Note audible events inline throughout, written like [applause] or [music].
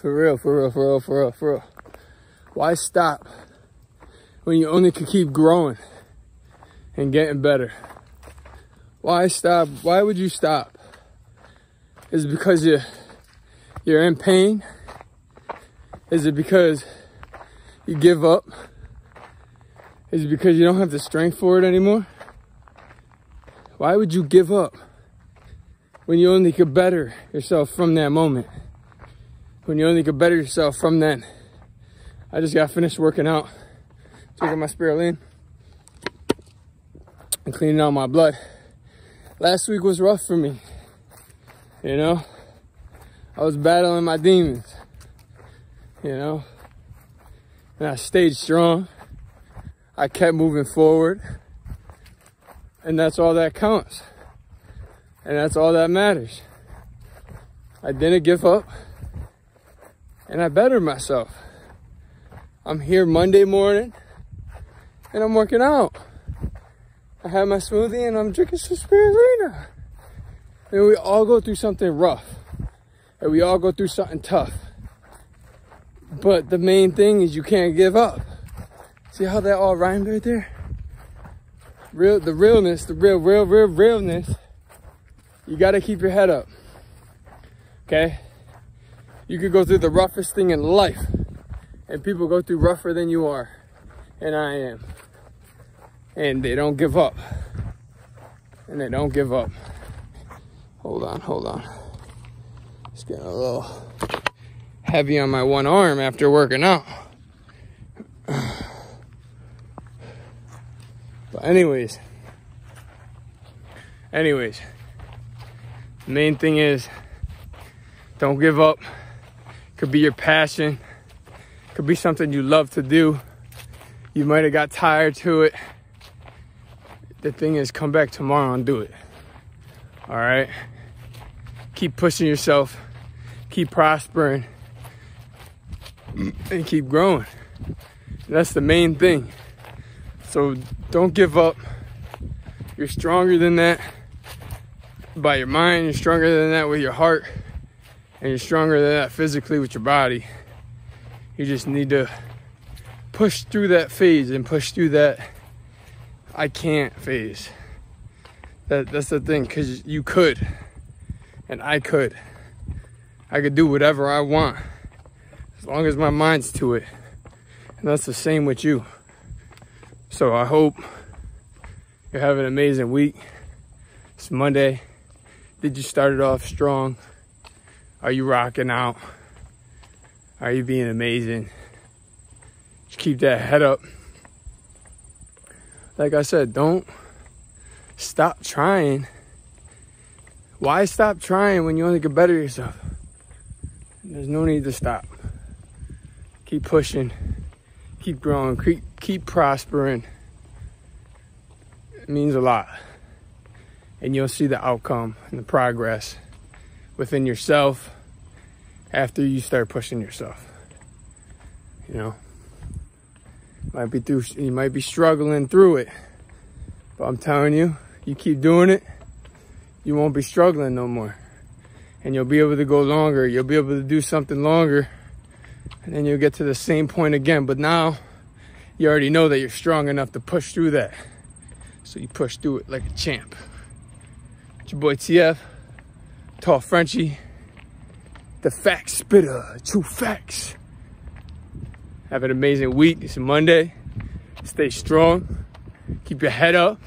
For real, for real, for real, for real, for real. Why stop when you only could keep growing and getting better? Why stop? Why would you stop? Is it because you you're in pain? Is it because you give up? Is it because you don't have the strength for it anymore? Why would you give up when you only could better yourself from that moment? When you only could better yourself from then? I just got finished working out, taking my spirulina and cleaning out my blood. Last week was rough for me, you know? I was battling my demons, you know? And I stayed strong. I kept moving forward. And that's all that counts. And that's all that matters. I didn't give up. And I better myself. I'm here Monday morning and I'm working out. I have my smoothie and I'm drinking some spirulina. And we all go through something rough. And we all go through something tough. But the main thing is you can't give up. See how that all rhymed right there? Real, the realness, the real, real, real, realness. You gotta keep your head up. Okay? You could go through the roughest thing in life and people go through rougher than you are and I am. And they don't give up. And they don't give up. Hold on hold on. It's getting a little heavy on my one arm after working out. [sighs] But anyways anyways main thing is don't give up could be your passion could be something you love to do. You might have got tired to it. The thing is, come back tomorrow and do it. All right? Keep pushing yourself, keep prospering, and keep growing. That's the main thing. So don't give up. You're stronger than that by your mind, you're stronger than that with your heart, and you're stronger than that physically with your body. You just need to push through that phase and push through that I can't phase. That that's the thing, cause you could, and I could. I could do whatever I want, as long as my mind's to it. And that's the same with you. So I hope you're having an amazing week. It's Monday. Did you start it off strong? Are you rocking out? Are you being amazing? Just keep that head up. Like I said, don't stop trying. Why stop trying when you only can better yourself? There's no need to stop. Keep pushing, keep growing, keep, keep prospering. It means a lot. And you'll see the outcome and the progress within yourself after you start pushing yourself. You know, might be through, you might be struggling through it, but I'm telling you, you keep doing it, you won't be struggling no more. And you'll be able to go longer. You'll be able to do something longer. And then you'll get to the same point again. But now you already know that you're strong enough to push through that. So you push through it like a champ. It's your boy TF, Tall Frenchy the fact spitter, true facts. Have an amazing week. It's Monday. Stay strong. Keep your head up.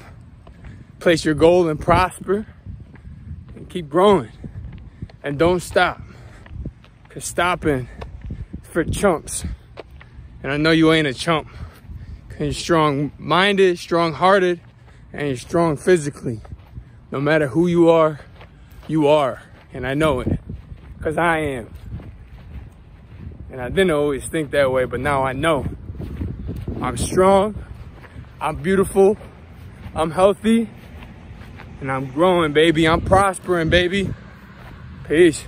Place your goal and prosper. And keep growing. And don't stop. Cause stopping for chumps. And I know you ain't a chump. Cause you're strong minded, strong hearted, and you're strong physically. No matter who you are, you are. And I know it because I am. And I didn't always think that way, but now I know. I'm strong, I'm beautiful, I'm healthy, and I'm growing, baby. I'm prospering, baby. Peace.